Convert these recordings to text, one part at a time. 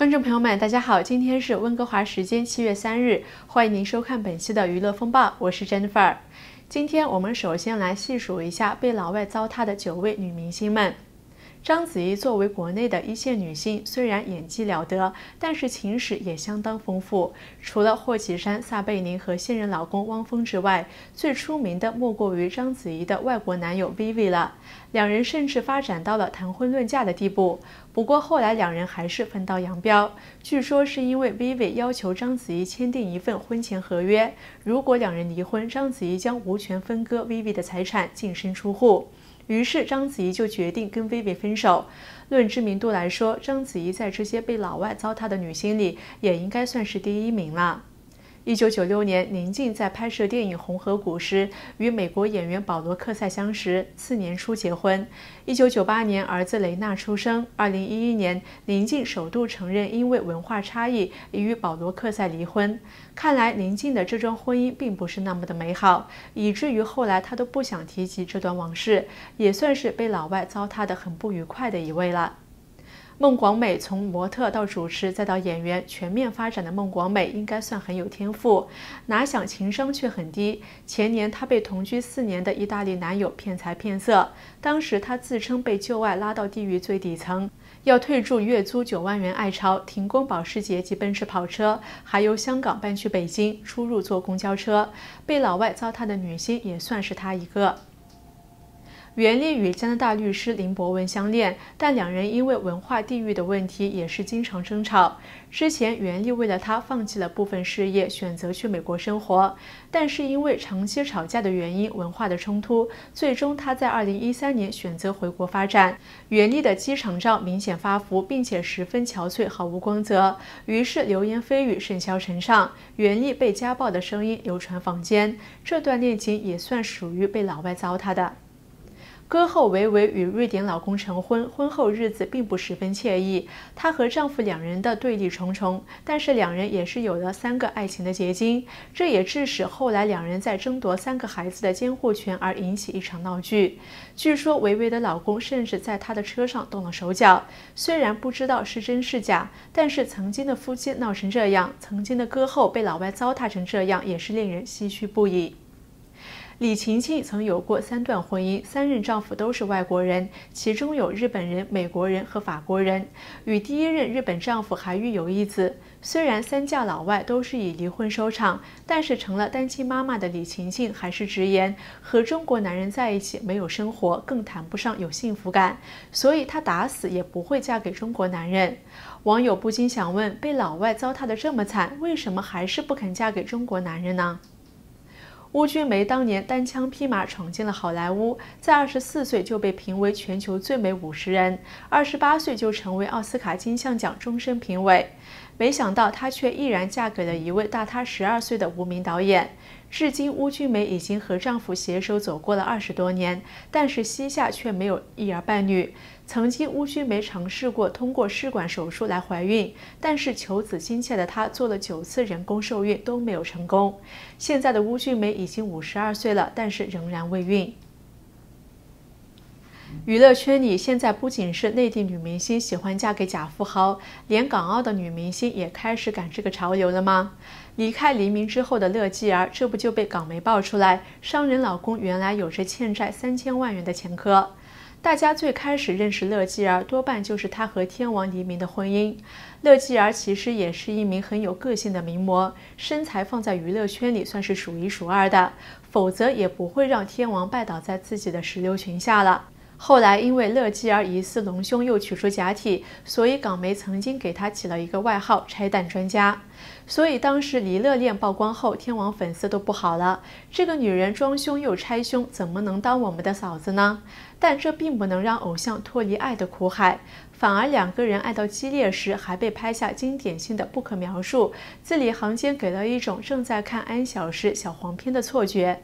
观众朋友们，大家好，今天是温哥华时间七月三日，欢迎您收看本期的娱乐风暴，我是 Jennifer。今天我们首先来细数一下被老外糟蹋的九位女明星们。章子怡作为国内的一线女星，虽然演技了得，但是情史也相当丰富。除了霍启山、撒贝宁和现任老公汪峰之外，最出名的莫过于章子怡的外国男友 Vivi 了。两人甚至发展到了谈婚论嫁的地步。不过后来两人还是分道扬镳。据说是因为 Vivi 要求章子怡签订一份婚前合约，如果两人离婚，章子怡将无权分割 Vivi 的财产，净身出户。于是章子怡就决定跟 Vivi 分手。论知名度来说，章子怡在这些被老外糟蹋的女星里，也应该算是第一名了。一九九六年，宁静在拍摄电影《红河谷》时，与美国演员保罗·克塞相识，次年初结婚。一九九八年，儿子雷纳出生。二零一一年，宁静首度承认因为文化差异已与保罗·克塞离婚。看来，宁静的这桩婚姻并不是那么的美好，以至于后来她都不想提及这段往事，也算是被老外糟蹋的很不愉快的一位了。孟广美从模特到主持再到演员，全面发展的孟广美应该算很有天赋，哪想情商却很低。前年她被同居四年的意大利男友骗财骗色，当时她自称被旧爱拉到地狱最底层，要退住月租九万元爱巢，停工保时捷及奔驰跑车，还由香港搬去北京，出入坐公交车。被老外糟蹋的女星也算是她一个。袁立与加拿大律师林博文相恋，但两人因为文化地域的问题也是经常争吵。之前袁立为了他放弃了部分事业，选择去美国生活，但是因为长期吵架的原因、文化的冲突，最终他在2013年选择回国发展。袁立的机场照明显发福，并且十分憔悴，毫无光泽，于是流言蜚语甚嚣尘上，袁立被家暴的声音流传坊间。这段恋情也算属于被老外糟蹋的。歌后维维与瑞典老公成婚，婚后日子并不十分惬意。她和丈夫两人的对立重重，但是两人也是有了三个爱情的结晶。这也致使后来两人在争夺三个孩子的监护权而引起一场闹剧。据说维维的老公甚至在她的车上动了手脚。虽然不知道是真是假，但是曾经的夫妻闹成这样，曾经的歌后被老外糟蹋成这样，也是令人唏嘘不已。李晴晴曾有过三段婚姻，三任丈夫都是外国人，其中有日本人、美国人和法国人。与第一任日本丈夫还育有一子。虽然三嫁老外都是以离婚收场，但是成了单亲妈妈的李晴晴还是直言，和中国男人在一起没有生活，更谈不上有幸福感，所以她打死也不会嫁给中国男人。网友不禁想问：被老外糟蹋的这么惨，为什么还是不肯嫁给中国男人呢？邬君梅当年单枪匹马闯进了好莱坞，在二十四岁就被评为全球最美五十人，二十八岁就成为奥斯卡金像奖终身评委。没想到她却毅然嫁给了一位大她十二岁的无名导演。至今，邬君梅已经和丈夫携手走过了二十多年，但是膝下却没有一儿半女。曾经，邬君梅尝试过通过试管手术来怀孕，但是求子心切的她做了九次人工受孕都没有成功。现在的邬君梅已经五十二岁了，但是仍然未孕。娱乐圈里现在不仅是内地女明星喜欢嫁给假富豪，连港澳的女明星也开始赶这个潮流了吗？离开黎明之后的乐基儿，这不就被港媒爆出来，商人老公原来有着欠债三千万元的前科。大家最开始认识乐基儿，多半就是她和天王黎明的婚姻。乐基儿其实也是一名很有个性的名模，身材放在娱乐圈里算是数一数二的，否则也不会让天王拜倒在自己的石榴裙下了。后来，因为乐基儿疑似隆胸又取出假体，所以港媒曾经给她起了一个外号“拆弹专家”。所以当时离乐恋曝光后，天王粉丝都不好了。这个女人装胸又拆胸，怎么能当我们的嫂子呢？但这并不能让偶像脱离爱的苦海，反而两个人爱到激烈时，还被拍下经典性的不可描述，字里行间给了一种正在看安小时小黄片的错觉。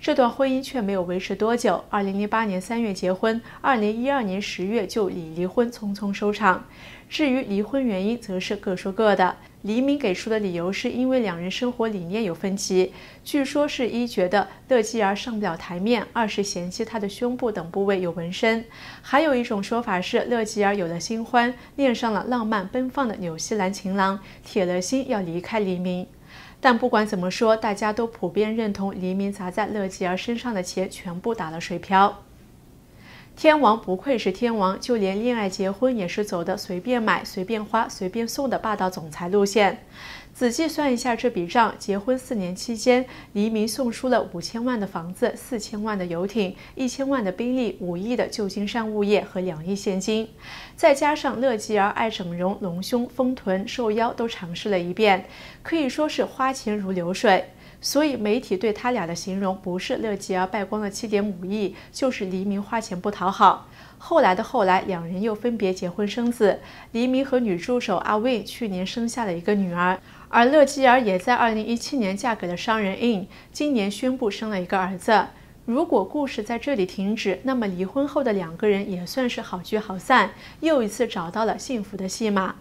这段婚姻却没有维持多久。二零零八年三月结婚，二零一二年十月就以离婚匆匆收场。至于离婚原因，则是各说各的。黎明给出的理由是因为两人生活理念有分歧，据说是一觉得乐基儿上不了台面，二是嫌弃她的胸部等部位有纹身，还有一种说法是乐基儿有了新欢，恋上了浪漫奔放的纽西兰情郎，铁了心要离开黎明。但不管怎么说，大家都普遍认同黎明砸在乐基儿身上的钱全部打了水漂。天王不愧是天王，就连恋爱结婚也是走的随便买、随便花、随便送的霸道总裁路线。仔细算一下这笔账，结婚四年期间，黎明送出了五千万的房子、四千万的游艇、一千万的宾利、五亿的旧金山物业和两亿现金，再加上乐基儿爱整容、隆胸、丰臀、瘦腰都尝试了一遍，可以说是花钱如流水。所以媒体对他俩的形容不是乐基儿败光了七点五亿，就是黎明花钱不讨好。后来的后来，两人又分别结婚生子，黎明和女助手阿魏去年生下了一个女儿，而乐基儿也在二零一七年嫁给了商人 In，今年宣布生了一个儿子。如果故事在这里停止，那么离婚后的两个人也算是好聚好散，又一次找到了幸福的戏码。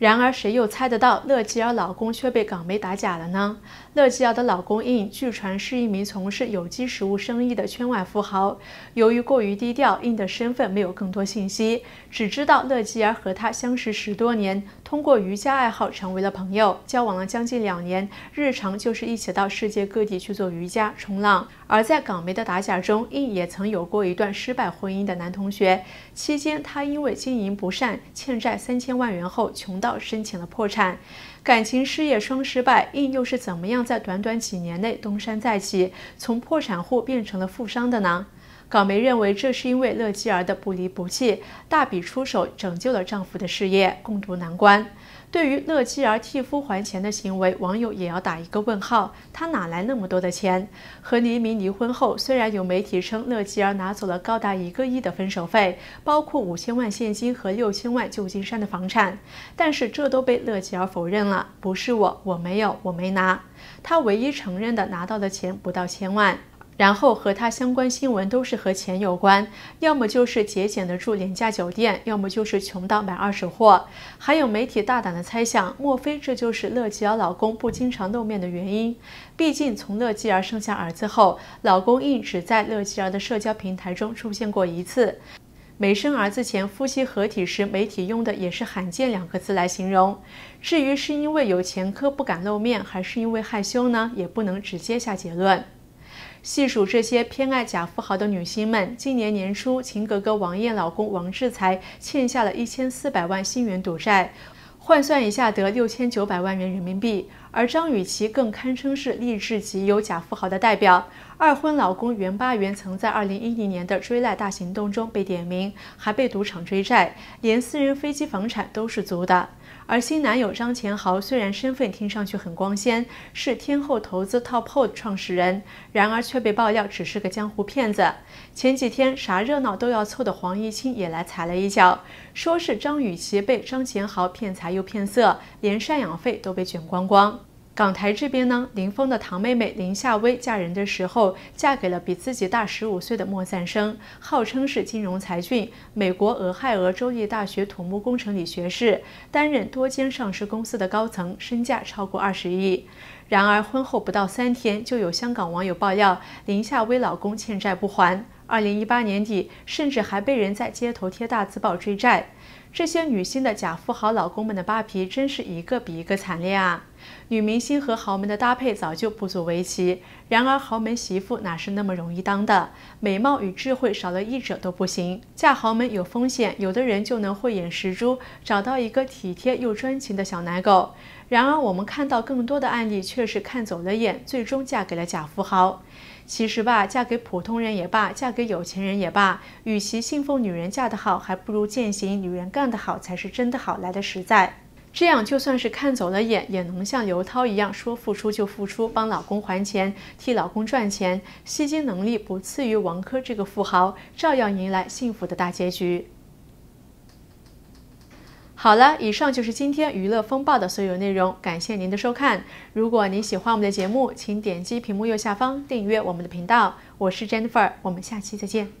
然而，谁又猜得到乐基儿老公却被港媒打假了呢？乐基儿的老公印，据传是一名从事有机食物生意的圈外富豪。由于过于低调，印的身份没有更多信息，只知道乐基儿和他相识十多年，通过瑜伽爱好成为了朋友，交往了将近两年，日常就是一起到世界各地去做瑜伽、冲浪。而在港媒的打假中，印也曾有过一段失败婚姻的男同学，期间他因为经营不善，欠债三千万元后穷到。申请了破产，感情事业双失败，应又是怎么样在短短几年内东山再起，从破产户变成了富商的呢？港媒认为这是因为乐基儿的不离不弃，大笔出手拯救了丈夫的事业，共度难关。对于乐基儿替夫还钱的行为，网友也要打一个问号。他哪来那么多的钱？和黎明离婚后，虽然有媒体称乐基儿拿走了高达一个亿的分手费，包括五千万现金和六千万旧金山的房产，但是这都被乐基儿否认了。不是我，我没有，我没拿。他唯一承认的拿到的钱不到千万。然后和他相关新闻都是和钱有关，要么就是节俭的住廉价酒店，要么就是穷到买二手货。还有媒体大胆的猜想，莫非这就是乐基儿老公不经常露面的原因？毕竟从乐基儿生下儿子后，老公一直在乐基儿的社交平台中出现过一次。没生儿子前夫妻合体时，媒体用的也是罕见两个字来形容。至于是因为有前科不敢露面，还是因为害羞呢？也不能直接下结论。细数这些偏爱假富豪的女星们，今年年初，秦格格王艳老公王志才欠下了一千四百万新元赌债，换算一下得六千九百万元人民币。而张雨绮更堪称是励志级有假富豪的代表，二婚老公袁巴元曾在二零一零年的追赖大行动中被点名，还被赌场追债，连私人飞机、房产都是租的。而新男友张钱豪虽然身份听上去很光鲜，是天后投资 TopHold 创始人，然而却被爆料只是个江湖骗子。前几天啥热闹都要凑的黄毅清也来踩了一脚，说是张雨绮被张前豪骗财又骗色，连赡养费都被卷光光。港台这边呢，林峰的堂妹妹林夏薇嫁人的时候，嫁给了比自己大十五岁的莫赞生，号称是金融才俊，美国俄亥俄州立大学土木工程理学士，担任多间上市公司的高层，身价超过二十亿。然而婚后不到三天，就有香港网友爆料，林夏薇老公欠债不还，二零一八年底，甚至还被人在街头贴大字报追债。这些女星的假富豪老公们的扒皮，真是一个比一个惨烈啊！女明星和豪门的搭配早就不足为奇，然而豪门媳妇哪是那么容易当的？美貌与智慧少了一者都不行。嫁豪门有风险，有的人就能慧眼识珠，找到一个体贴又专情的小奶狗。然而我们看到更多的案例，却是看走了眼，最终嫁给了假富豪。其实吧，嫁给普通人也罢，嫁给有钱人也罢，与其信奉女人嫁得好，还不如践行女人干得好才是真的好来的实在。这样就算是看走了眼，也能像刘涛一样说付出就付出，帮老公还钱，替老公赚钱，吸金能力不次于王珂这个富豪，照样迎来幸福的大结局。好了，以上就是今天娱乐风暴的所有内容，感谢您的收看。如果您喜欢我们的节目，请点击屏幕右下方订阅我们的频道。我是 Jennifer，我们下期再见。